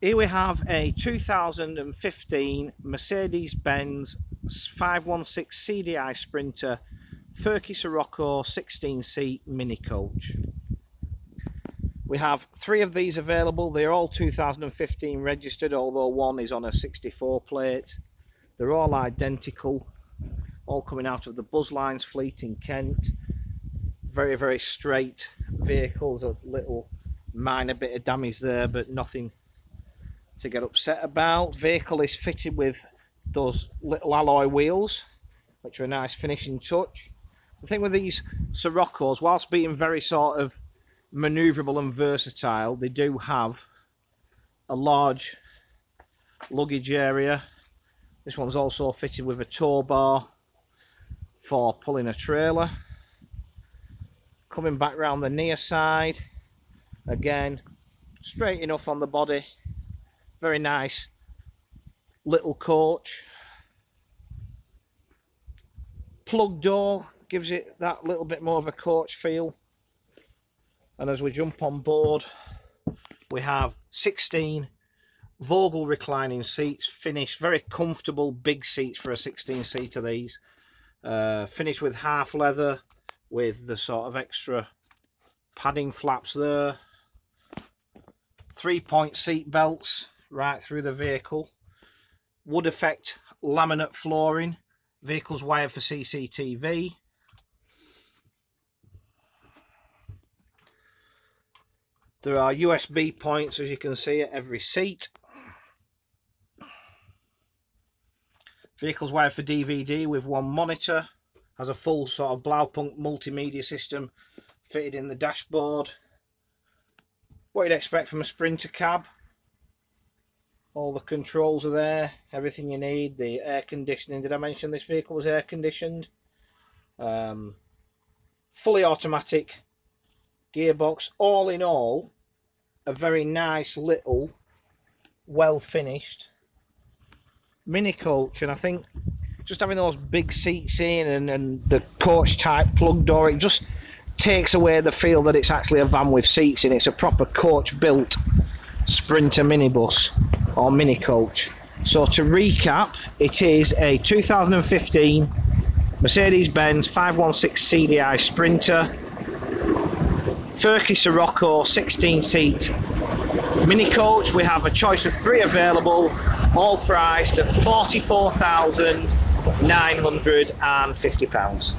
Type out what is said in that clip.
Here we have a 2015 Mercedes-Benz 516 CDI Sprinter Ferqui Soroco 16 seat mini coach. We have three of these available. They're all 2015 registered, although one is on a 64 plate. They're all identical, all coming out of the Buzzlines fleet in Kent. Very, very straight vehicles, a little minor bit of damage there, but nothing to get upset about. Vehicle is fitted with those little alloy wheels, which are a nice finishing touch. The thing with these Sorocos, whilst being very sort of manoeuvrable and versatile, they do have a large luggage area. This one's also fitted with a tow bar for pulling a trailer. Coming back round the near side, again, straight enough on the body, very nice little coach. Plug door gives it that little bit more of a coach feel. And as we jump on board, we have 16 Vogel reclining seats, finished, very comfortable big seats for a 16 seater these. Uh, finished with half leather with the sort of extra padding flaps there. Three point seat belts right through the vehicle. Wood effect laminate flooring. Vehicle's wired for CCTV. There are USB points, as you can see, at every seat. Vehicle's wired for DVD with one monitor. Has a full sort of Blaupunkt multimedia system fitted in the dashboard. What you'd expect from a Sprinter cab all the controls are there everything you need. The air conditioning did i mention this vehicle was air conditioned? Um, fully automatic gearbox. All in all a very nice little well finished mini coach and i think just having those big seats in and, and the coach type plug door it just takes away the feel that it's actually a van with seats in. It's a proper coach built sprinter minibus or mini coach. So to recap, it is a 2015 Mercedes-Benz 516 CDI Sprinter, Ferqui Soroco 16 seat mini coach. We have a choice of three available, all priced at £44,950.